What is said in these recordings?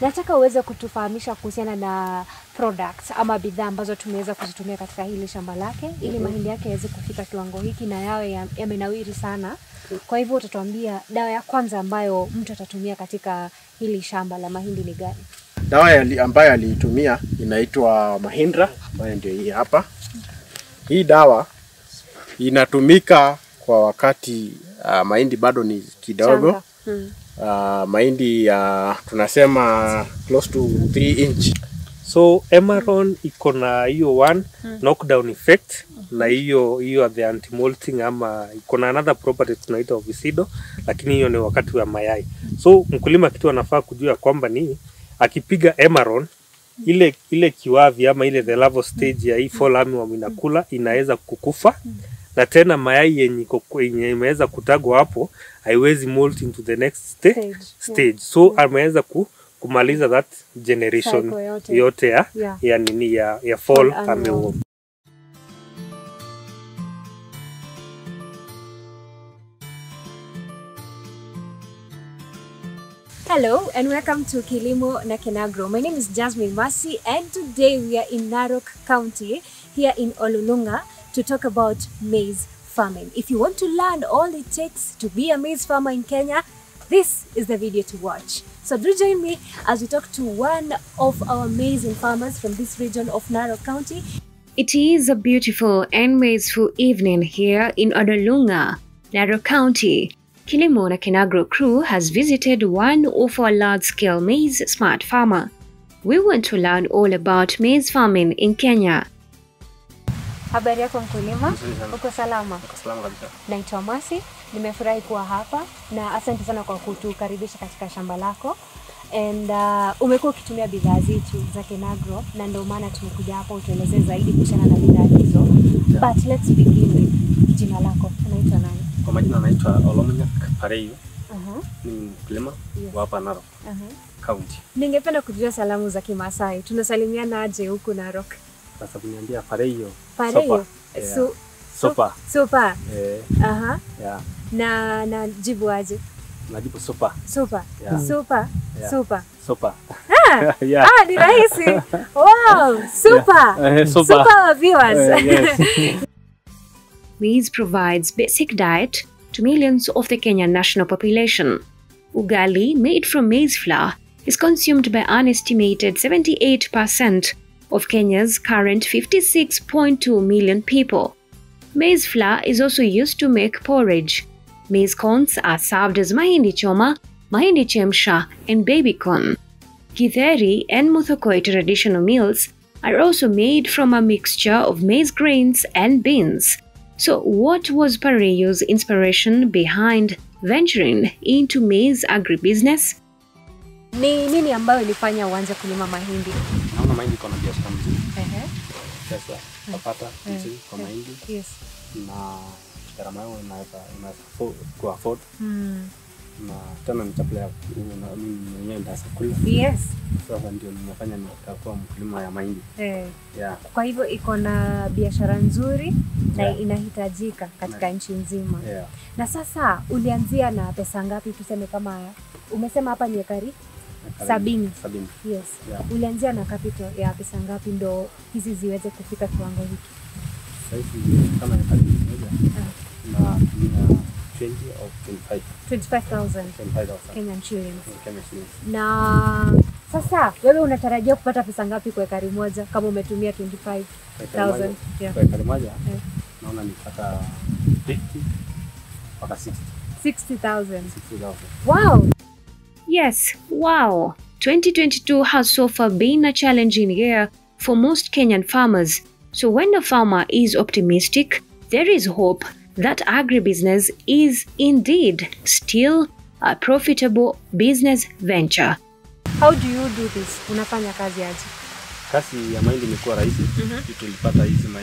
nataka uweze kutufahamisha kuhusiana na products ama bidhaa ambazo tumeweza kuzitumia katika hili shamba lake ili mm -hmm. mahindi yake yaweze kufika kiwango hiki na yawe yamenawiri ya- sana. Kwa hivyo utatuambia dawa ya kwanza ambayo mtu atatumia katika hili shamba la mahindi ni gani? Dawa yali, ambayo aliitumia inaitwa Mahindra ambayo ndio hii hapa. Hii dawa inatumika kwa wakati uh, mahindi bado ni kidogo. Changa. Mm. Uh, mahindi ya uh, tunasema close to 3 inch. So Emeron iko na hiyo one knockdown effect na hiyo hiyo the anti-molting ama iko na another property tunaita ovicido, lakini hiyo ni wakati wa mayai. So mkulima kitu anafaa kujua kwamba ni akipiga Emaron ile ile kiwavi ama ile the larval stage ya hii fall armyworm inakula inaweza kukufa na tena mayai yenye iko- yenye imeweza kutagwa hapo haiwezi molt into the next sta Stage, stage. Yeah. So yeah. ameweza ku, kumaliza that generation Cycle yote. yote ya, Yeah. ya nini ya, ya Fall armyworm. Hello and welcome to Kilimo na Kenagro. My name is Jasmine Masi and today we are in Narok County here in Olulunga to talk about maize farming. If you want to learn all it takes to be a maize farmer in Kenya, this is the video to watch. So do join me as we talk to one of our amazing farmers from this region of Narok County. It is a beautiful and peaceful evening here in Odolunga, Narok County. Kilimo na Kinagro crew has visited one of our large-scale maize smart farmer. We want to learn all about maize farming in Kenya. Habari yako mkulima? Uko salama? Uko Salama kabisa. Naitwa Masi, nimefurahi kuwa hapa na asante sana kwa kutukaribisha katika shamba lako and uh, umekuwa ukitumia bidhaa zetu za Kenagro na ndio maana tumekuja hapa utuelezee zaidi kuhusiana na bidhaa hizo. Yeah. But let's begin with jina lako, unaitwa nani? Kwa majina naitwa Olomunyak Pareyu, Uh-huh. ni mkulima Yes. wa hapa Narok Uh-huh. County. Ningependa kujua salamu za Kimasai. Tunasalimiana aje huku Narok? Sasa kuniambia Pareyu. Pareyo. Sopa. Yeah. Su, Sopa. super. Eh, Aha. yeah. Na na jibu aje? Najibu sopa. Sopa. Yeah. Sopa. Yeah. Super. Sopa. Ah, yeah. ah, ni rahisi. Wow, super. Eh, sopa. Super viewers. Uh, yes. Maize provides basic diet to millions of the Kenyan national population. Ugali, made from maize flour, is consumed by an estimated 78% of Kenya's current 56.2 million people. Maize flour is also used to make porridge. Maize corns are served as mahindi choma, mahindi chemsha, and baby corn. Githeri and muthokoi traditional meals are also made from a mixture of maize grains and beans. So, what was Pareyo's inspiration behind venturing into maize agribusiness? Ni nini ambayo ilifanya uanze kulima mahindi? Mahindi iko na biashara mzuri. Pesa napata mzuri kwa mahindi Yes. na gharama yao inaweza ku afford Mm. na tena ni chakula ya na- mimi mwenyewe ndaweza kula. Yes. Sasa ndio nimefanya nikakuwa mkulima ya mahindi. Eh. Yeah. Kwa hivyo iko na biashara nzuri na Yeah. inahitajika katika nchi nzima. Yeah. Na sasa ulianzia na pesa ngapi? Tuseme kama umesema hapa ni ekari Sabini. Sabini. Yes. Yeah. Ulianzia na capital ya pesa ngapi ndo hizi ziweze kufika kiwango hiki? Sasa hivi kama ni karibu moja na tumia 20 au 25 25,000 25,000 Kenyan shillings. Na sasa wewe unatarajia kupata pesa ngapi kwa ekari moja kama umetumia 25,000? Kwa ekari moja- Yeah. Kwa ekari moja Eh. naona nipata 50 mpaka 60 60,000. 60,000. Wow! Yes, wow! 2022 has so far been a challenging year for most Kenyan farmers. So, when a farmer is optimistic, there is hope that agribusiness is indeed still a profitable business venture. How do you do this? Unafanya kazi aje? Kazi ya mahindi imekuwa rahisi. Mm -hmm. Tulipata hizi ma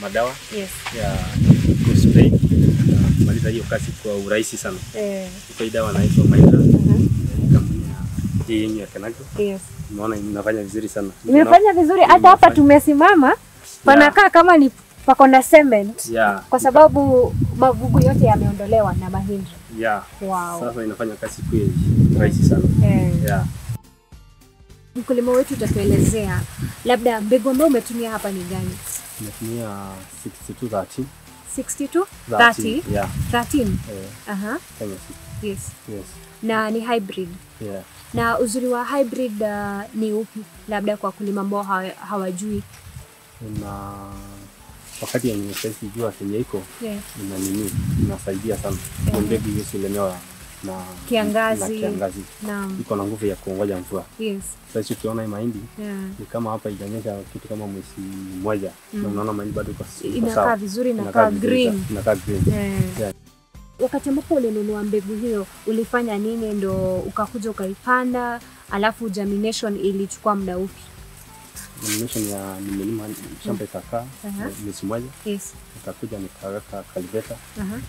madawa Yes. ya kuspray kumaliza hiyo kazi kwa urahisi sana. Eh, Kwa hii dawa naitwa Mindra, kampuni ya hii yenyu ya Kenagro. Yes. Umeona inafanya vizuri sana. Imefanya vizuri hata hapa tumesimama panakaa kama ni pako na cement Yeah. kwa sababu magugu yote yameondolewa na mahindi. Yeah. Wow. Sasa inafanya kazi kweli rahisi sana. Yeah. mkulima wetu utatuelezea labda mbegu ambayo umetumia hapa ni gani? Nimetumia 6230. 62 30 yeah 13 eh, aha Kenya yes yes na ni hybrid yeah na uzuri wa hybrid uh, ni upi labda kwa wakulima ambao hawajui na wakati yenye sahizi jua kenye iko yeah. ina nini inasaidia sana mm mbegu hiyo silemewa na Kiangazi. na kiangazi naam iko na nguvu ya kuongoja mvua yes sasa ukiona hii mahindi yeah. ni kama hapa ijanyesha kitu kama mwezi mmoja mm. na unaona mahindi bado iko sawa, inakaa vizuri inakaa green inakaa green yeah. Yeah. Wakati ambapo ulinunua mbegu hiyo ulifanya nini ndo ukakuja ukaipanda alafu germination ilichukua muda upi germination ya nimelima shamba ikakaa Aha. mwezi mmoja yes nikakuja nikaweka kaliveta Aha.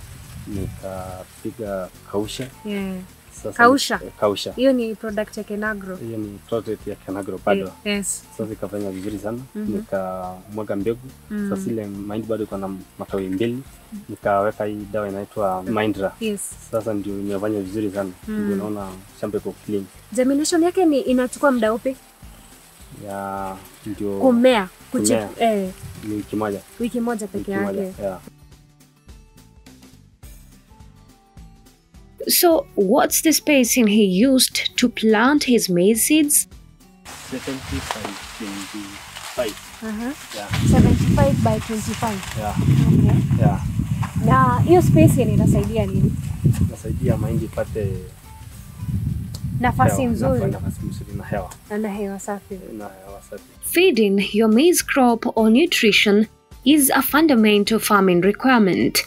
nikapiga kausha yeah. Sasa Kausha? kausha. Hiyo ni product ya kenagro hiyo ni product ya Kenagro bado. Yes. Sasa ikafanya vizuri sana. Mm -hmm. nikamwaga mbegu. Mm. -hmm. sasa ile mahindi bado iko na matawi mbili. Nikaweka hii dawa inaitwa Mindra. Yes. Sasa ndio imefanya vizuri sana. Mm. Ndio naona shamba iko clean. Germination yake ni inachukua muda upi? Ya ndio kumea. Kuchip Kumea. eh, ni wiki moja. Wiki moja peke yake. yeah. So, what's the spacing he used to plant his maize seeds? 75 Aha. yeah. 75 by 25 yeah. okay. yeah. na hiyo spacing inasaidia nini nasaidia mahindi ipate nafasi hewa, nzuri nafa- nafasi nzuri na hewa na hewa safi na hewa safi Feeding your maize crop or nutrition is a fundamental farming requirement.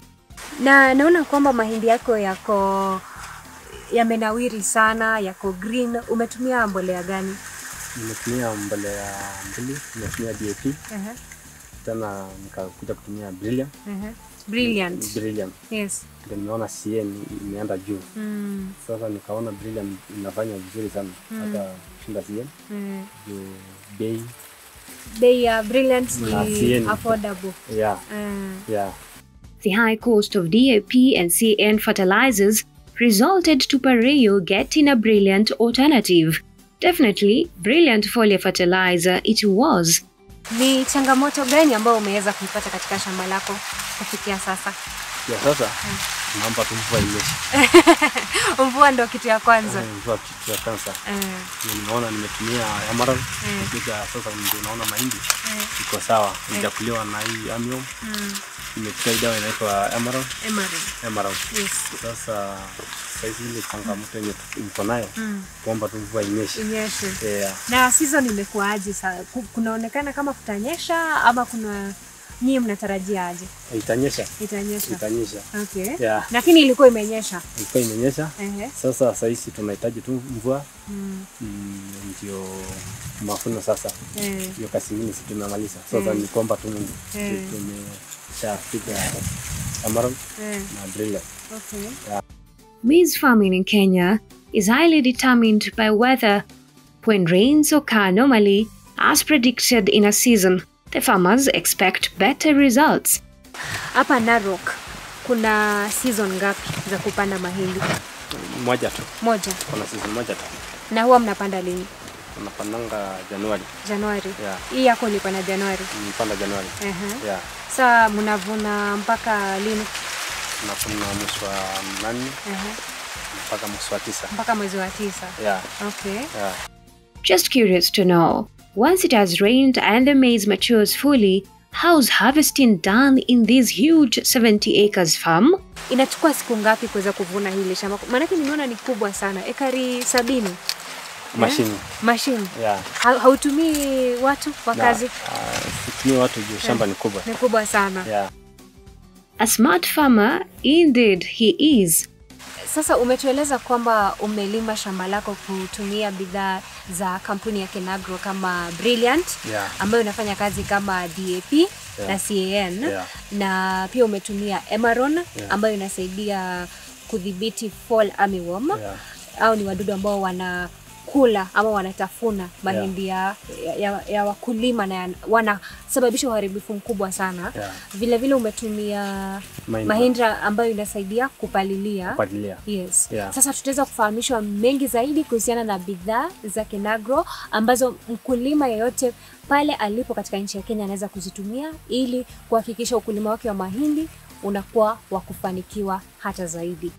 Na naona kwamba mahindi yako yako yamenawiri sana yako green. Umetumia mbolea gani? Nimetumia mbolea mbili nimetumia DAP uh -huh. tena nikakuja kutumia Brilliant. Uh -huh. brilliant. Brilliant. Yes. Ndio nimeona CN imeenda juu. Mm, sasa nikaona Brilliant inafanya vizuri sana. Mm. hata kushinda CN mm. juu bei. Bei ya brilliant ni affordable. yeah Mm. yeah The high cost of DAP and CN fertilizers resulted to Pareo getting a brilliant alternative. Definitely, brilliant foliar fertilizer it was. ni changamoto gani ambayo umeweza kuipata katika shamba lako kufikia sasa? Ya sasa? Naomba tu mvua inyeshe. Mvua ndo kitu ya kwanza. Eh, mvua kitu ya kwanza. Mm, Ni nimeona nimetumia Emerald. Kupiga sasa ndio naona mahindi. Iko sawa. Ijakuliwa na hii amium mm. Hii dawa inaitwa Emerald Emerald. Emerald Yes. sasa saizi ile changamoto yenye mko nayo Mm. kuomba tu mvua inyeshe Inyeshe. yeah. na season imekuwaje sa kunaonekana kama kutanyesha ama kuna nyie mnatarajia aje itanyesha itanyesha itanyesha okay yeah. lakini ilikuwa imenyesha ilikuwa imenyesha Ehe. sasa saizi tunahitaji tu mvua Mm. mm, ndio mafuno sasa Eh. hiyo kazi ingine si tumemaliza sasa ni kuomba tu Mungu Eh. Eh. Maize farming in Kenya is highly determined by weather. When rains occur normally, as predicted in a season, the farmers expect better results. hapa Narok kuna season ngapi za kupanda mahindi moja tu moja kuna season moja tu na huwa mnapanda lini tunapandanga Januari januari Yeah. hii yako ulipanda januari mpanda Januari Ehe. yeah. Saa mnavuna mpaka lini? Tunavuna mwezi wa nane. Mpaka mwezi wa tisa. Mpaka mwezi wa tisa. Yeah. okay. Yeah. Just curious to know, once it has rained and the maize matures fully, how's harvesting done in this huge 70 acres farm? inachukua siku ngapi kuweza kuvuna hili shamba? Maanake nimeona ni kubwa sana. Ekari sabini mashini mashini yeah. ha, hautumii watu wa kazi uh, situmii watu juu shamba ni kubwa ni kubwa sana yeah. A smart farmer, indeed he is. sasa umetueleza kwamba umelima shamba lako kutumia bidhaa za kampuni ya kenagro kama brilliant Yeah. ambayo inafanya kazi kama dap yeah. na can Yeah. na pia umetumia emaron yeah. ambayo inasaidia kudhibiti fall armyworm Yeah. au ni wadudu ambao wana wanakula ama wanatafuna mahindi yeah. ya, ya, ya wakulima na wanasababisha uharibifu mkubwa sana. Yeah. Vile vile umetumia Mahindra. mahindra ambayo inasaidia kupalilia. kupalilia. Yes. Yeah. Sasa tutaweza kufahamishwa mengi zaidi kuhusiana na bidhaa za Kenagro ambazo mkulima yeyote pale alipo katika nchi ya Kenya anaweza kuzitumia ili kuhakikisha ukulima wake wa mahindi unakuwa wa kufanikiwa hata zaidi.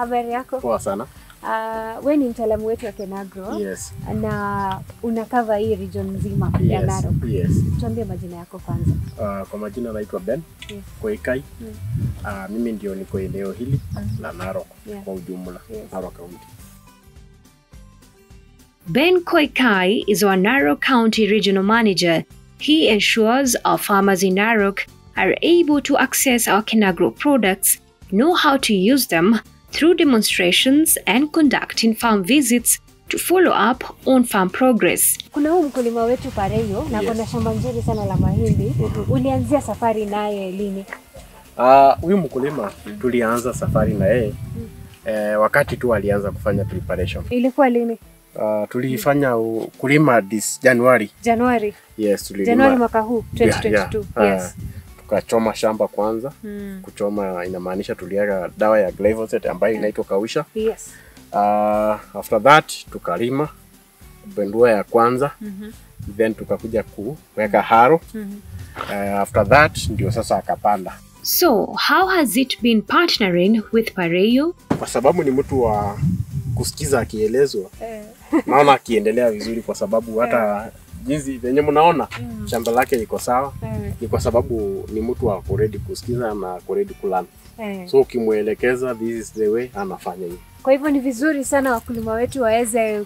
Habari yako? Poa sana. Uh, we ni mtaalamu wetu wa Kenagro Yes. na unakava hii region nzima ya Yes. Narok. Yes. Tuambie majina yako kwanza. Uh, kwa majina naitwa Ben Yes. Koikai. Mm. Uh, mimi ndio niko eneo hili la Narok Yeah. kwa ujumla, Yes. Narok County. Ben Koikai is our Narok County Regional Manager. He ensures our farmers in Narok are able to access our Kenagro products, know how to use them through demonstrations and conducting farm visits to follow up on farm progress. Kuna huu mkulima wetu Pareyo na Yes. kuna shamba nzuri sana la mahindi. Mhm. Ulianzia safari naye lini? Huyu huyu mkulima tulianza safari na yeye eh, wakati tu alianza kufanya preparation. Ilikuwa lini? Uh, tulifanya kulima this January. Januari. Yes, tulilima. Januari mwaka huu Yeah, 2022. yeah. Yes. Ah, tukachoma shamba kwanza. Mm. Kuchoma inamaanisha tuliaga dawa ya glyphosate ambayo inaitwa kausha. Yes. Uh, after that tukalima bendua ya kwanza mm -hmm. then tukakuja kuweka haro. mm -hmm. Uh, after that ndio sasa akapanda, So, how has it been partnering with Pareyo? kwa sababu ni mtu wa kusikiza akielezwa Eh. naona akiendelea vizuri, kwa sababu hata jinsi venye mnaona mm. shamba lake liko sawa, mm. ni kwa sababu ni mtu wa kuredi kusikiza na kuredi kulan. mm. So ukimwelekeza this is the way, anafanya hivi. Kwa hivyo ni vizuri sana wakulima wetu waweze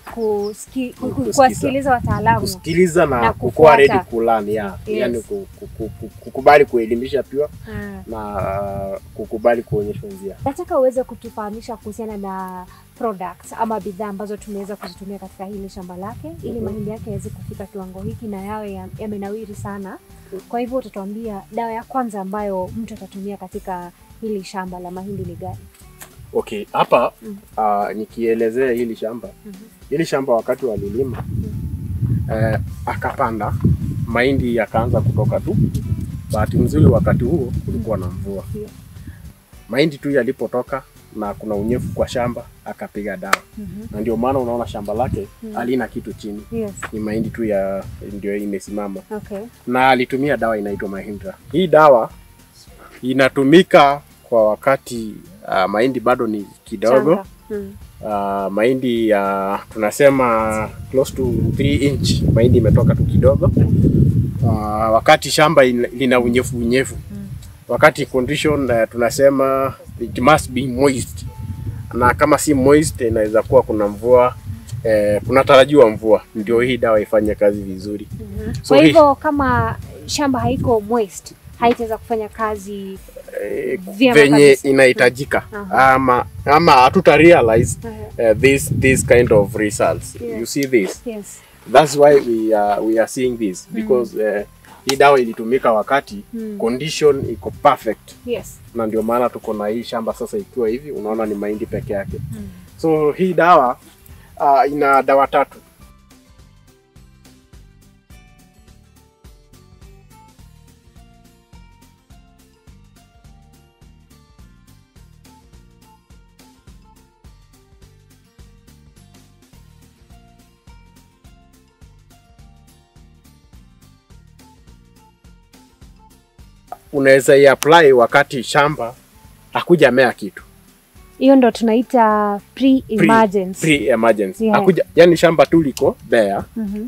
kusikiliza wataalamu. Kusikiliza na, Na kukuwa ready kulan, ya Yes. yani ku- ku- ku- ku- kukubali kuelimisha pia Ah. na kukubali kuonyeshwa njia. Nataka uweze kutufahamisha kuhusiana na products ama bidhaa ambazo tumeweza kuzitumia katika hili shamba lake mm -hmm. ili Mhm. mahindi yake yaweze kufika kiwango hiki na yawe yamenawiri ya- sana. Kwa hivyo utatuambia dawa ya kwanza ambayo mtu atatumia katika hili shamba la mahindi ni gani? Okay, hapa mm -hmm. uh, nikielezea hili shamba mm -hmm. hili shamba wakati walilima eh, akapanda mahindi yakaanza kutoka tu. Bahati nzuri wakati huo kulikuwa na mvua, mahindi tu yalipotoka na kuna unyevu kwa shamba akapiga dawa, mm -hmm. na ndio maana unaona shamba lake mm -hmm. alina kitu chini, Yes. ni mahindi tu ya ndio imesimama, Okay. na alitumia dawa inaitwa Mahindra. Hii dawa inatumika kwa wakati uh, mahindi bado ni kidogo mm Mm. uh, mahindi ya tunasema close to 3 inch mahindi imetoka tu kidogo uh, wakati shamba lina unyevu unyevu wakati condition uh, tunasema it must be moist. Na kama si moist inaweza kuwa kuna mvua eh, kunatarajiwa mvua. Ndio hii dawa ifanye kazi vizuri. Mm -hmm. So Kwa hivyo kama shamba haiko moist haitaweza kufanya kazi eh, venye inahitajika. Ama ama hatuta realize uh, uh, this this kind of results. Yeah. you see this? Yes. That's why we are, we are seeing this. Because mm. uh, hii dawa ilitumika wakati Mm. condition iko perfect, Yes. na ndio maana tuko na hii shamba sasa ikiwa hivi, unaona ni mahindi peke yake. Mm. So hii dawa uh, ina dawa tatu. Unaweza iapply wakati shamba hakuja mea kitu Hiyo ndo tunaita pre-emergence. Pre-emergence. Yeah. hakuja, yani shamba tu liko there, Mhm.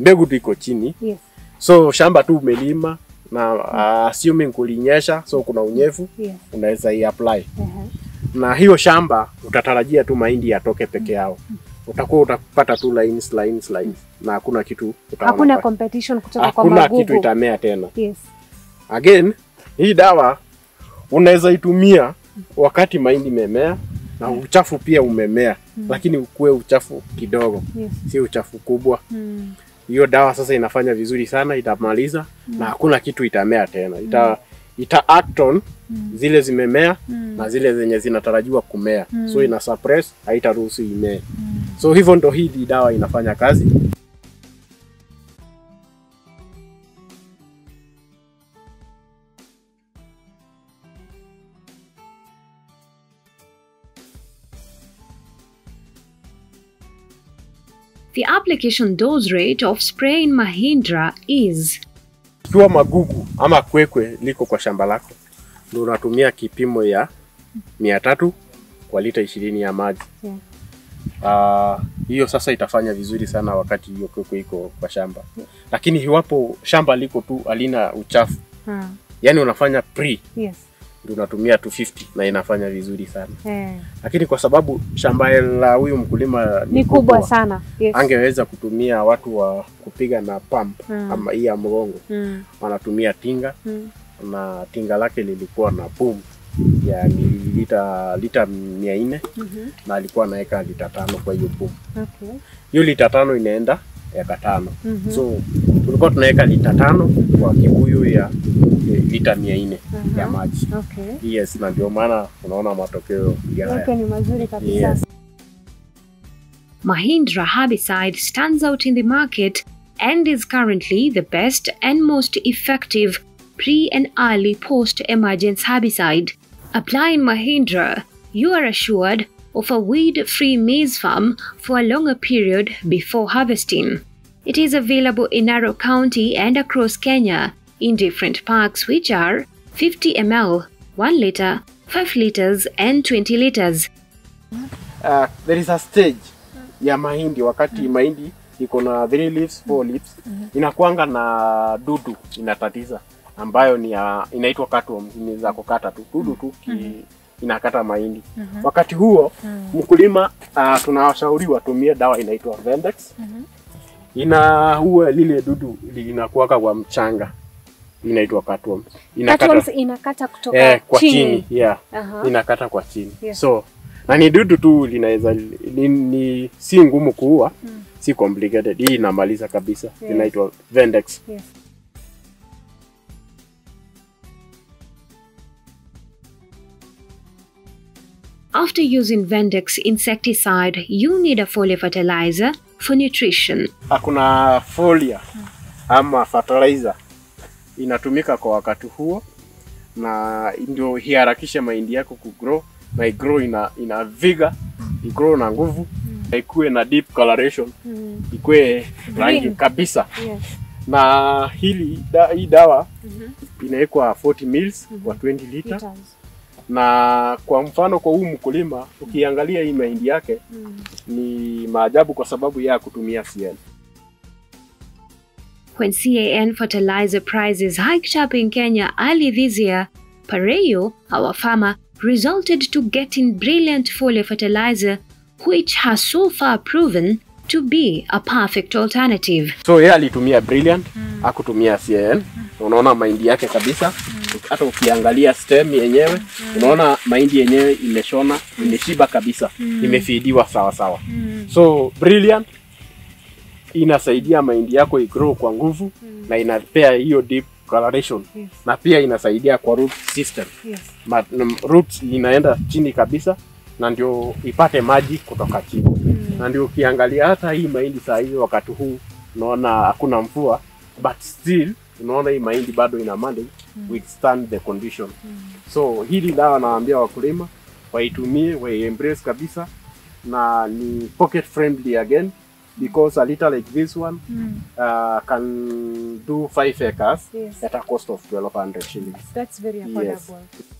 mbegu tu iko chini Yes. so shamba tu umelima na uh, assuming kulinyesha so kuna unyevu Yes. unaweza iapply Uh-huh. na hiyo shamba utatarajia tu mahindi yatoke peke yao Mm -hmm utakuwa utapata tu lines, lines, lines na hakuna kitu utaona Hakuna competition kutoka kwa magugu, hakuna kitu itamea tena Yes. Again hii dawa unaweza itumia wakati mahindi memea na uchafu pia umemea mm. lakini ukue uchafu kidogo Yes. si uchafu kubwa hiyo Mm. hiyo dawa sasa inafanya vizuri sana, itamaliza mm. na hakuna kitu itamea tena, ita, ita act on mm. zile zimemea mm. na zile zenye zinatarajiwa kumea, mm. so ina suppress, haitaruhusu imee. mm. So hivyo ndo hii dawa inafanya kazi. The application dose rate of spray in Mahindra is kiwa magugu ama kwekwe liko kwa shamba lako, ndio unatumia kipimo ya mia tatu kwa lita ishirini ya maji. Yeah. Uh, hiyo sasa itafanya vizuri sana wakati hiyo kwekwe iko kwa shamba, lakini iwapo shamba liko tu alina uchafu, ha. yani unafanya pre, yes. Ndio unatumia 250 na inafanya vizuri sana, Eh, lakini kwa sababu shamba la huyu mkulima ni kubwa sana. Yes. angeweza kutumia watu wa kupiga na pump Mm. ama hii ya mgongo, Mm, wanatumia tinga mm, na tinga lake lilikuwa na boom ya lita lita mia nne -hmm. na alikuwa anaweka lita tano kwa hiyo boom. Okay. Hiyo lita tano inaenda eka tano mm -hmm. so tulikuwa tunaweka lita tano kwa kibuyu ya eh, lita mia nne ya Aha. maji. Okay. Yes, na ndio maana unaona matokeo ya haya. Okay, ni mazuri kabisa. Yes. Mahindra herbicide stands out in the market and is currently the best and most effective pre and early post emergence herbicide. Applying Mahindra, you are assured of a weed free maize farm for a longer period before harvesting. It is available in Narrow County and across Kenya in different packs, which are 50 ml, 1 liter, 5 liters, and 20 liters. Uh, there is a stage ya mahindi wakati mm. mahindi iko na 3 leaves, four leaves mm -hmm. inakuanga na dudu inatatiza ambayo ni ya, inaitwa cutworm, ni za kukata tu dudu tu ki, inakata mahindi. mm -hmm. Wakati huo mm -hmm. mkulima uh, tunawashauri watumie dawa inaitwa Vendex. Inaua lile dudu linakuwaka kwa mchanga inaitwa cutworm. Inakata Cutworms inakata kutoka eh, kwa chini, chini. yeah Aha. inakata kwa chini Yeah. so na ni dudu tu linaweza ni, ni si ngumu kuua si complicated hii inamaliza kabisa Yes. inaitwa Vendex Yes. After using Vendex insecticide, you need a foliar fertilizer for nutrition. hakuna folia ama fertilizer inatumika kwa wakati huo na ndio iharakishe mahindi yako kugrow na igrow ina, ina vigor igrow na nguvu na ikuwe na deep coloration Mm. ikuwe rangi kabisa Yes. na hili da, hii dawa inawekwa 40 mils kwa 20 liter Liters. Na kwa mfano kwa huu mkulima ukiangalia hii mahindi yake Mm. ni maajabu kwa sababu ya kutumia CN. When CAN fertilizer prices hiked up in Kenya early this year, Pareyo, our farmer, resulted to getting brilliant foliar fertilizer, which has so far proven to be a perfect alternative. So yeye alitumia Brilliant, hakutumia CN. Unaona mahindi yake kabisa. Hata ukiangalia stem yenyewe, mm. unaona mahindi yenyewe imeshona, imeshiba kabisa, mm. imefidiwa sawa sawa. mm. So Brilliant inasaidia mahindi yako igrow kwa nguvu mm. na inapea hiyo deep coloration Yes. na pia inasaidia kwa root system. Yes. Ma, m- roots inaenda chini kabisa na ndio ipate maji kutoka chini mm. na ndio ukiangalia hata hii mahindi saa hii wakati huu unaona hakuna mvua but still unaona hii mahindi bado ina manage withstand the condition mm. so hili dawa nawaambia wakulima waitumie waiembrace kabisa na ni pocket friendly again because a liter like this one mm. uh, can do 5 acres Yes. at a cost of 1200 shillings That's very affordable. Thank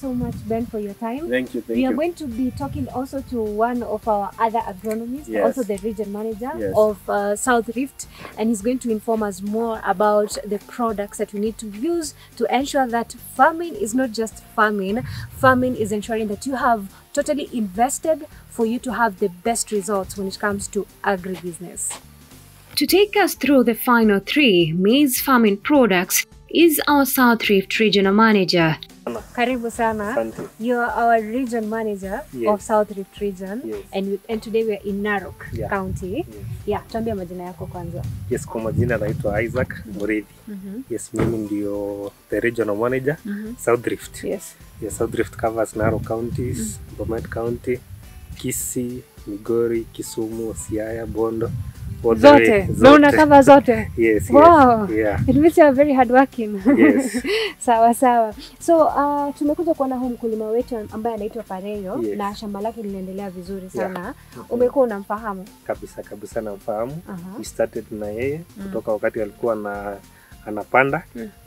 so much, Ben, for your time. Thank you, thank we are you. going to be talking also to one of our other agronomists, Yes. also the region manager Yes. of uh, South Rift, and he's going to inform us more about the products that we need to use to ensure that farming is not just farming. Farming is ensuring that you have totally invested for you to have the best results when it comes to agribusiness. To take us through the final three maize farming products is our South Rift Regional Manager, Karibu sana. Asante. You're our region manager Yes. of South Rift region Yes. and, we, and today we're in Narok Yeah. County. Yes. Yeah, tuambie majina yako kwanza. Yes, kwa majina naitwa Isaac Murithi. Yes, mimi ndio the regional manager South Rift. Yes. Yes, South Rift covers Narok counties, Bomet County, Kisii, Migori, Kisumu, Siaya, Bondo. Mm Zote. Na unakava zote. Yes, Wow. yes. Yeah. It means you are very hard working. Yes. sawa sawa. So uh, tumekuja kuona huu mkulima wetu ambaye anaitwa Pareyo Yes. na shamba lake linaendelea vizuri Yeah. sana. Umekuwa unamfahamu? Kabisa kabisa namfahamu. Aha. We started na yeye kutoka wakati alikuwa na anapanda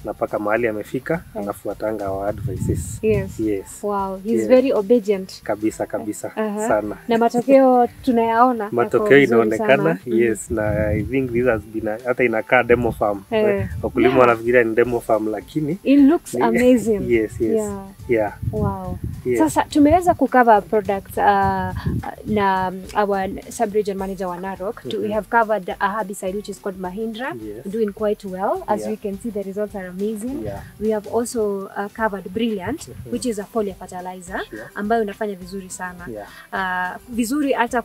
na paka mahali amefika yeah. anafuatanga our advices. Yes. Yes. Wow, he's Yeah. very obedient. Kabisa kabisa uh -huh. sana. Na matokeo tunayaona. matokeo inaonekana yes mm. na i think this has been a, hata inakaa demo farm Eh. wakulima Yeah. wanafikiria ni demo farm lakini It looks Ni- amazing. yes yes Yeah. yeah Wow. Yeah. Sasa tumeweza kukava products uh, na um, our sub-region manager wa Narok. mm -hmm. we have covered a herbicide which is called Mahindra, Yes. doing quite well. As Yeah. we can see, the results are amazing. yeah We have also uh, covered Brilliant, mm -hmm. which is a foliar fertilizer sure. ambayo unafanya vizuri sana. yeah Uh, vizuri hata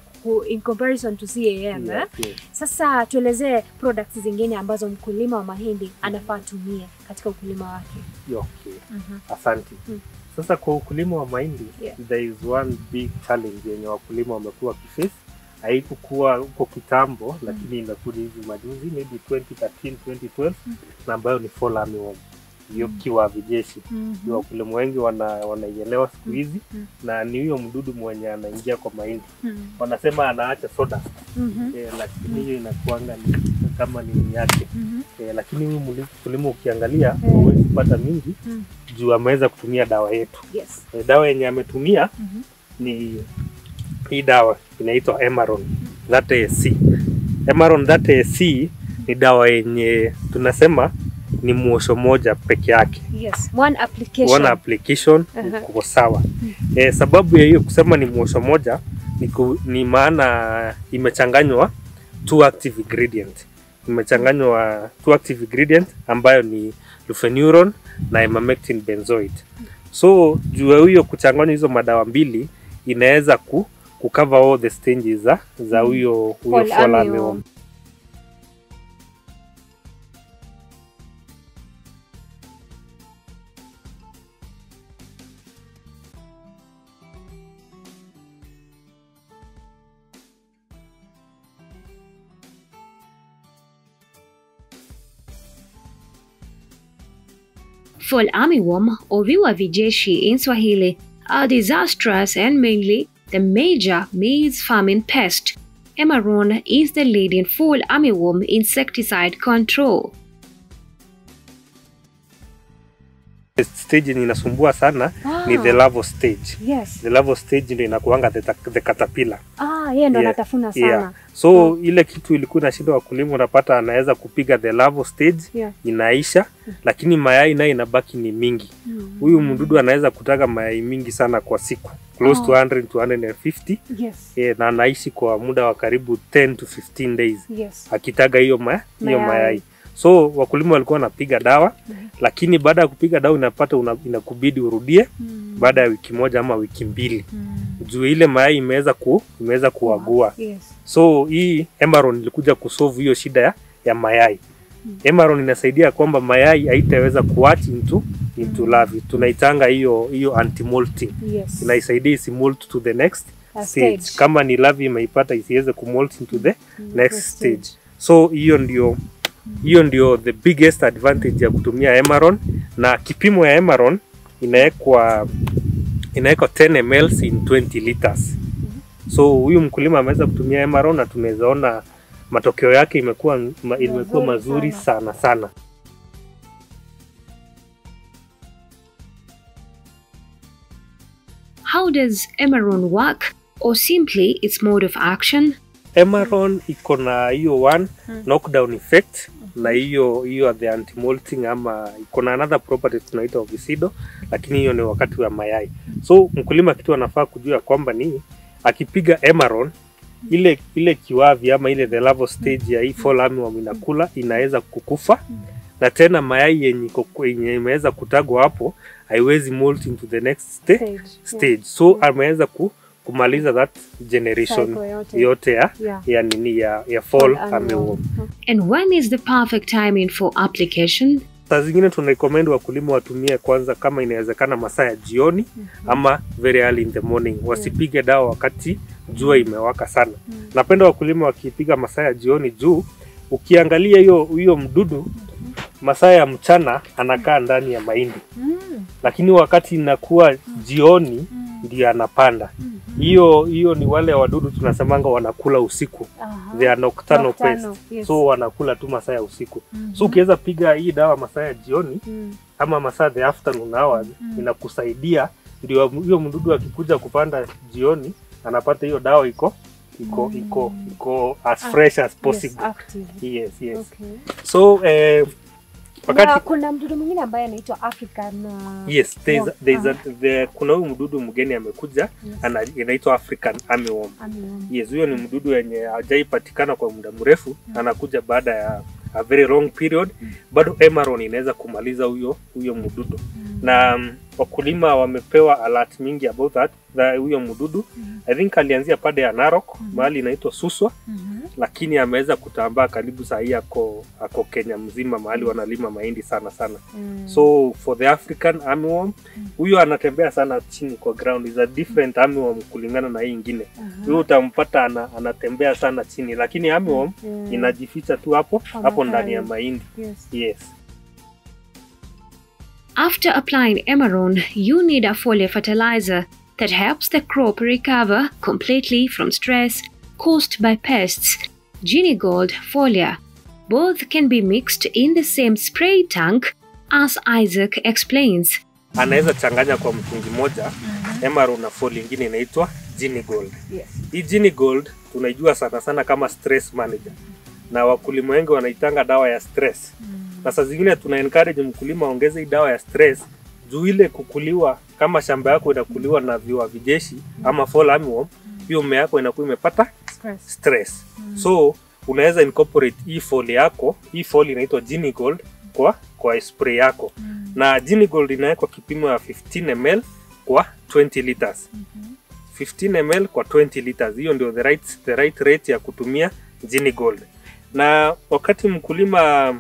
in comparison to CAM. yeah, eh? yeah. Sasa tuelezee products zingine ambazo mkulima wa mahindi anafaa atumie katika ukulima wake. Okay. Mm -hmm. asante Mm. sasa kwa ukulima wa mahindi Yeah. there is one big challenge yenye wakulima wamekuwa wakiface haikukuwa huko kitambo lakini imekuja hivi majuzi maybe 2013 2012 na ambayo ni fall armyworm hiyo kiwa vijeshi mm-hmm. wakulima wengi wana wanaielewa siku hizi mm. na ni huyo mdudu mwenye anaingia kwa mahindi wanasema anaacha soda mm-hmm. e, lakini hiyo inakuanga ni kama ni yake mm-hmm. e, lakini huyu mkulima ukiangalia huwezi pata mingi Mm. juu ameweza kutumia dawa yetu Yes. e, dawa yenye ametumia mm-hmm. ni hii dawa inaitwa Emaron that AC. Emaron that AC ni dawa yenye tunasema ni mwosho moja peke yake Yes. One application. one application Aha. uko sawa. Eh, sababu ya hiyo kusema ni mwosho moja ni, ku, ni maana imechanganywa two active ingredient imechanganywa two active ingredient ambayo ni lufenuron na emamectin benzoate. So juu ya hiyo kuchanganywa hizo madawa mbili inaweza ku kucover all the stages za za huyo huyo Fall armyworm. Fall armyworm or viwa vijeshi in Swahili are disastrous and mainly the major maize farming pest. Emaron is the leading fall armyworm insecticide control. Stage yenye inasumbua sana ni Ah. the larval stage. Yes. The larval stage ndio inakuanga the, the caterpillar. Ah, yeye ndo Yeah, anatafuna sana. Yeah. So mm. ile kitu ilikuwa inashinda wakulima, unapata anaweza kupiga the larval stage Yeah. inaisha, mm. lakini mayai nayo inabaki ni mingi. Huyu mdudu anaweza kutaga mayai mingi sana kwa siku close to 100 to 150 Yes. E, na anaishi kwa muda wa karibu 10 to 15 days Yes. akitaga hiyo ma, hiyo Mayai. So wakulima walikuwa wanapiga dawa lakini baada ya kupiga dawa inapata una, inakubidi urudie baada ya wiki moja ama wiki mbili juu ile mayai imeweza ku, imeweza kuagua. Yes. So hii Emaron ilikuja kusolve hiyo shida ya, ya mayai. Emaron inasaidia kwamba mayai haitaweza kuwatch into into larvae. Tunaitanga hiyo hiyo anti molting. Yes. Inaisaidia isi molt to the next stage. stage. Kama ni larvae imeipata isiweze kumolt into the next next stage. So hiyo ndio hiyo ndio the biggest advantage ya kutumia Emaron na kipimo ya Emaron inawekwa inawekwa 10 ml in 20 liters. So huyu mkulima ameweza kutumia Emaron na tunaweza ona matokeo yake imekuwa ma, imekuwa Mazuri sana. sana sana. how does Emeron work or simply its mode of action? Emeron iko na hiyo one knockdown effect na hiyo hiyo the anti-molting ama iko na another property tunaita ovicido, lakini hiyo ni wakati wa mayai. So mkulima kitu anafaa kujua kwamba ni akipiga Emeron ile ile kiwavi ama ile the larval stage ya hii fall armyworm inakula inaweza kukufa na tena mayai yenye iko yenye imeweza kutagwa hapo haiwezi molt into the next sta Stage. stage so ameweza ku, kumaliza that generation yote. yote ya, Yeah. ya nini ya, ya fall armyworm. And when is the perfect timing for application? Saa zingine tunarecommend wakulima watumie kwanza, kama inawezekana, masaa ya jioni ama very early in the morning. Wasipige dawa wakati jua imewaka sana. mm -hmm. Napenda wakulima wakipiga masaa ya jioni juu ukiangalia hiyo hiyo mdudu masaa ya mchana anakaa ndani ya mahindi, Mm. lakini wakati inakuwa jioni ndio anapanda. Hiyo hiyo ni wale wadudu tunasemanga wanakula usiku, Aha. they are nocturnal Nocturnal, pests. yes. So wanakula tu masaa ya usiku. So ukiweza piga hii dawa masaa ya jioni Mm. ama masaa the afternoon hours inakusaidia, ndio hiyo mdudu akikuja kupanda jioni anapata hiyo dawa iko iko iko iko as fresh as possible. Yes, active. Yes, yes. Okay. So eh, Na kuna mdudu mwingine ambaye anaitwa African uh, yes there's, worm. there's a, there, kuna huyu mdudu mgeni amekuja Yes. Anaitwa inaitwa African armyworm. armyworm. Yes, huyo ni mdudu wenye hajaipatikana kwa muda mrefu, mm. anakuja baada ya a very long period. mm. Bado Emeron inaweza kumaliza huyo huyo mdudu mm. na um, wakulima wamepewa alert mingi about that huyo mdudu I think alianzia pande ya Narok mm -hmm. mahali inaitwa Suswa, mm -hmm. lakini ameweza kutambaa karibu sahii ako, ako Kenya mzima mahali wanalima mahindi sana sana. Mm. -hmm. So for the African armyworm huyo -hmm. anatembea sana chini kwa ground, is a different armyworm kulingana na hii ingine. Huyo utampata ana, anatembea sana chini, lakini armyworm Mm. -hmm. inajificha tu hapo hapo ndani ya mahindi. Yes. Yes. After applying Emeron, you need a foliar fertilizer that helps the crop recover completely from stress caused by pests. Ginigold foliar. Both can be mixed in the same spray tank, as Isaac explains. Anaweza changanya kwa mtungi moja Emeron na foli ingine inaitwa Ginigold. Yes. Hii Gini Gold tunaijua sana sana kama stress manager, na wakulima wengi wanaitanga dawa ya stress na saa zingine tuna encourage mkulima aongeze hii dawa ya stress juu ile kukuliwa, kama shamba yako inakuliwa na viwa vijeshi ama fall armyworm, hiyo mmea yako inakuwa imepata Stress. stress. So unaweza incorporate hii foli yako, hii foli inaitwa Gini Gold kwa kwa spray yako na Gini Gold inawekwa kipimo ya 15 ml kwa 20 liters. 15 ml kwa 20 liters. Hiyo ndio the right, the right rate ya kutumia Gini Gold. Na wakati mkulima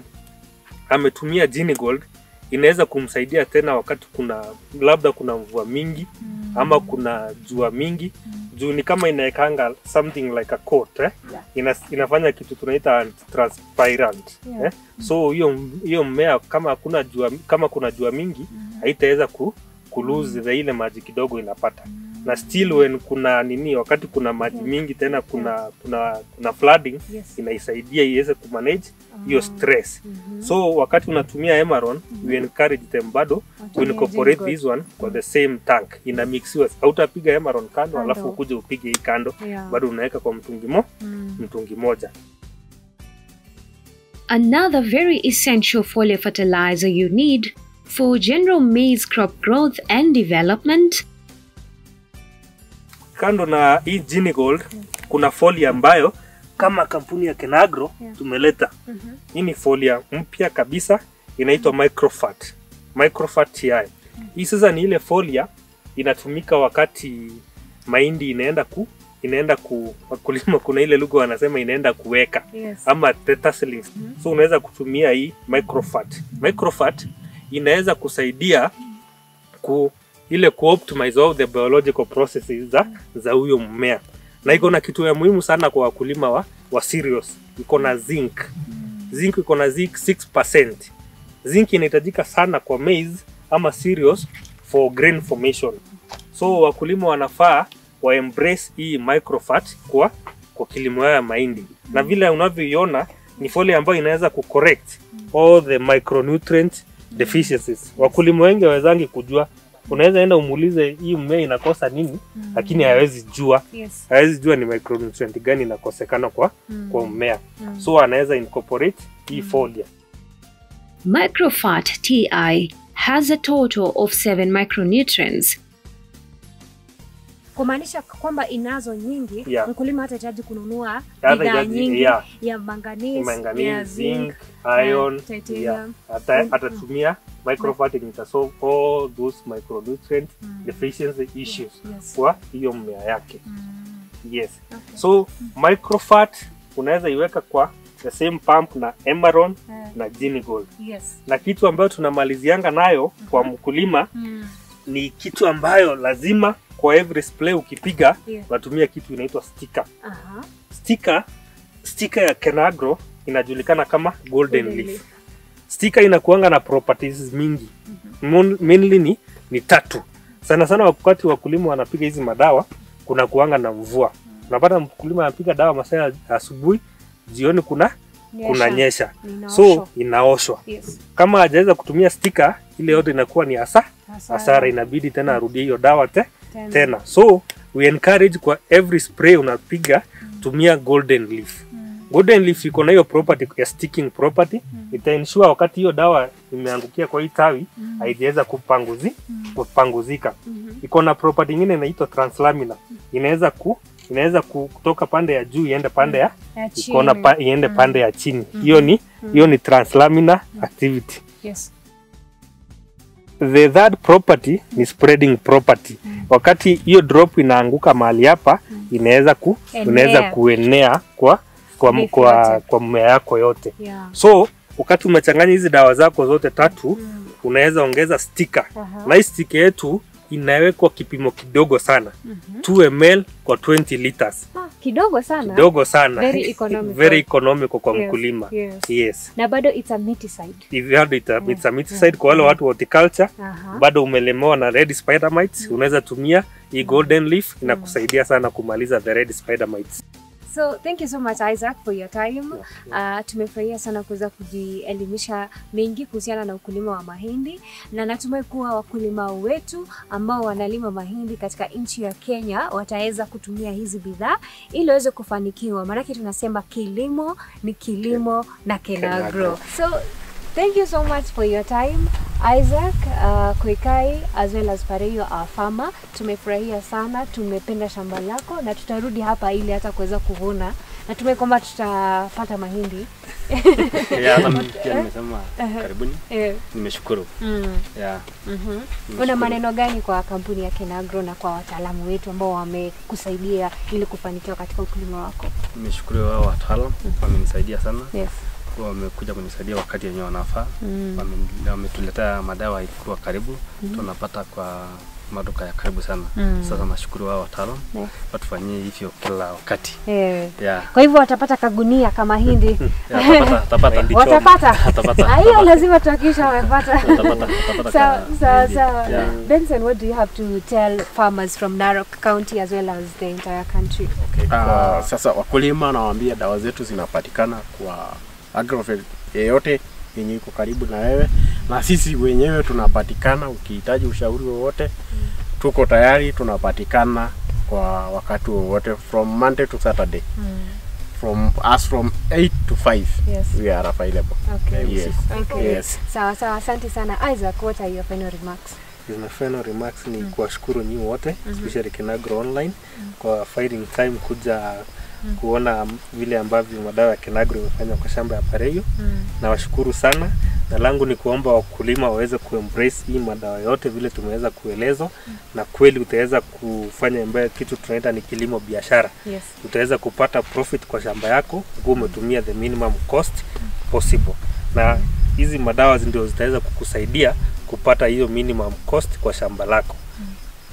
ametumia Gini Gold inaweza kumsaidia tena wakati kuna labda kuna mvua mingi ama kuna jua mingi juu ni kama inaekanga something like a coat eh? Yeah. Ina, inafanya kitu tunaita transparent Yeah. eh? so hiyo hiyo mmea kama kuna jua kama kuna jua mingi mm. haitaweza ku, kuluzi mm. ile maji kidogo inapata na still when kuna nini wakati kuna maji mingi tena kuna kuna kuna flooding Yes. inaisaidia iweze kumanage hiyo stress mm -hmm. so wakati unatumia Emeron we encourage them bado to incorporate this one kwa the same tank ina mixiwa hautapiga Emeron kando Kando. alafu ukuje upige hii kando Yeah. bado unaweka kwa mtungi mo Mm. mtungi moja Another very essential foliar fertilizer you need for general maize crop growth and development kando na hii Gini Gold kuna folia ambayo kama kampuni ya Kenagro Yeah. tumeleta mm -hmm. hii ni folia mpya kabisa inaitwa Microfat Microfat TI mm -hmm. hii sasa ni ile folia inatumika wakati mahindi inaenda ku inaenda ku wakulima kuna ile lugha wanasema inaenda kuweka Yes. ama tasselings mm -hmm. So unaweza kutumia hii microfat. Microfat inaweza kusaidia ku ile kuoptimize all the biological processes za za huyo mmea, na iko na kitu ya muhimu sana kwa wakulima wa, wa cereals. Iko na zinc. Zinc iko na zinc 6%. Zinc inahitajika sana kwa maize ama cereals for grain formation. So wakulima wanafaa wa embrace hii microfat kwa kwa kilimo ya mahindi, na vile unavyoiona ni folia ambayo inaweza kucorrect all the micronutrient deficiencies. Wakulima wengi hawawezangi kujua unaweza enda umuulize hii mmea inakosa nini mm. lakini hawezi jua Yes. hawezi jua ni micronutrient gani inakosekana kwa mm. kwa mmea mm. so anaweza incorporate hii folia Microfat TI has a total of 7 micronutrients. Kumaanisha kwamba inazo nyingi Yeah. mkulima hatahitaji kununua bidhaa nyingi yeah. ya manganese, ya zinc, iron, titanium. Mm, atatumia microfat all those micronutrient deficiency issues Yes. kwa hiyo mmea yake. Mm. Yes. Okay. So microfat unaweza iweka kwa the same pump na Emeron yeah. na Gini Gold. yes. Na kitu ambayo tunamalizianga nayo kwa mkulima Mm. Ni kitu ambayo lazima kwa every spray ukipiga Yeah. unatumia kitu inaitwa sticker. -huh. Sticker sticker ya Kenagro inajulikana kama golden, Golden leaf. leaf. Sticker inakuanga na properties mingi. Mon- Mainly ni, ni tatu. Sana sana wakati wakulima wanapiga hizi madawa kuna kuanga na mvua. Unapata mkulima anapiga dawa masaa ya asubuhi, jioni kuna nyesha. kuna nyesha. inaosho. So inaoshwa. Yes. Kama hajaweza kutumia sticker ile yote inakuwa ni hasa Hasara. inabidi tena arudie hiyo dawa te, Tena. tena. So we encourage kwa every spray unapiga mm. tumia golden leaf. mm. Golden leaf iko na hiyo property ya sticking property. Ita ensure wakati hiyo dawa imeangukia kwa hii tawi mm. haijaweza kupanguzi mm. kupanguzika. mm -hmm. Iko na property nyingine inaitwa translaminar. Inaweza ku inaweza kutoka pande ya juu iende pande ya Ya iko na chini. pa, iende pande ya chini. Hiyo mm. ni hiyo mm. ni translaminar activity. Yes. The third property ni spreading property. Wakati hiyo drop inaanguka mahali hapa inaweza ku inaweza kuenea kwa kwa, Leaf kwa, kwa mmea yako yote. Yeah. So wakati umechanganya hizi dawa zako zote tatu unaweza ongeza sticker. -huh. Na hii stika yetu inawekwa kipimo kidogo sana mm -hmm. 2 ml kwa 20 liters. Ah, kidogo sana. Kidogo sana. Very economical. Very economical kwa Yes, mkulima. yes. Yes. Na bado it's a miticide. If you had it, uh, it's a miticide kwa wale watu wa horticulture -huh. bado umelemewa na red spider mites mm -hmm. unaweza tumia hii golden leaf inakusaidia sana kumaliza the red spider mites So thank you so much Isaac for your time. Uh, tumefurahia sana kuweza kujielimisha mengi kuhusiana na ukulima wa mahindi na natumai kuwa wakulima wetu ambao wanalima mahindi katika nchi ya Kenya wataweza kutumia hizi bidhaa ili waweze kufanikiwa, maanake tunasema kilimo ni kilimo na Kenagro. So Thank you so much for your time Isaac uh, Koikai as well as Pareyo our farmer. Tumefurahia sana, tumependa shamba lako na tutarudi hapa ili hata kuweza kuvuna. Natumai kwamba tutapata mahindi. Eh, nimeshukuru. mm, Ya, mhm. Una maneno gani kwa kampuni ya Kenagro na kwa wataalamu wetu ambao wamekusaidia ili kufanikiwa katika ukulima wako? Nimeshukuru wao wataalam wamenisaidia sana, Yes. Wamekuja kunisaidia wakati wenyewe wanafaa, Mm. Wame- wametuletea madawa ikiwa karibu, mm. tunapata kwa maduka ya karibu sana. Mm. Sasa nashukuru wao wataalam yeah. watufanyie hivyo kila wakati. yeah. Yeah. Kwa hivyo watapata kagunia kama hindi. Watapata? Ah, hiyo lazima tuhakikisha wamepata. Sawa sawa. Benson, what do you have to tell farmers from Narok County as well as the entire country? Ah, sasa wakulima nawaambia dawa zetu zinapatikana kwa agrovet yeyote yenye iko karibu na wewe, na sisi wenyewe tunapatikana. Ukihitaji ushauri wowote, tuko tayari, tunapatikana kwa wakati wowote from Monday to Saturday mm. from us from 8 to 5 Yes. we are available. Okay. Yes. Okay. Yes. Sawa sawa, asante sana. Isaac, what are your final remarks? my final remarks ni mm. kuwashukuru nyinyi wote mm -hmm. especially Kenagro online mm. kwa finding time kuja kuona vile ambavyo madawa ya Kenagro imefanya kwa shamba ya Pareyo. Na washukuru sana. Na langu ni kuomba wakulima waweze kuembrace hii madawa yote vile tumeweza kuelezwa. Mm. na kweli utaweza kufanya ambayo kitu tunaita ni kilimo biashara. Yes. utaweza kupata profit kwa shamba yako ukiwa umetumia the minimum cost possible. Na hizi madawa ndio zitaweza kukusaidia kupata hiyo minimum cost kwa shamba lako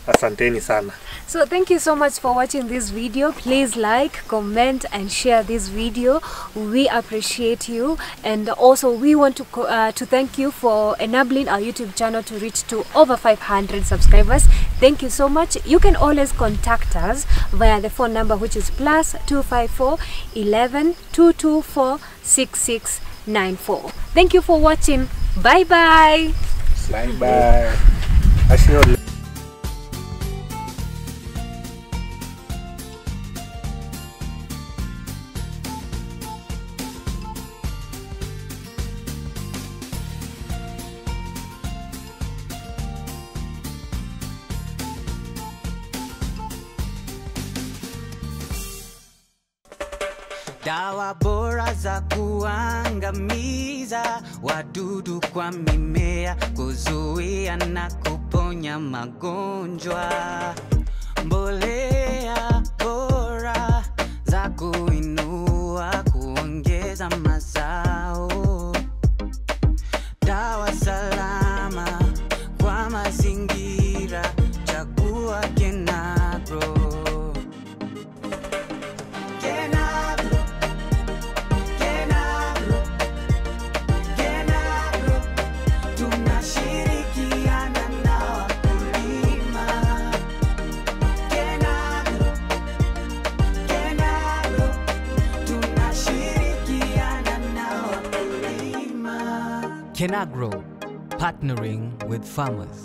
asanteni sana So thank you so much for watching this video. Please like, comment and share this video. We appreciate you and also we want to uh, to thank you for enabling our YouTube channel to reach to over 500 subscribers. Thank you so much. You can always contact us via the phone number which is plus 254 11 224 6694. Thank you for watching. Bye bye. bye bye. Asio- dawa bora za kuangamiza wadudu kwa mimea, kuzuia na kuponya magonjwa, Kenagro, partnering with farmers.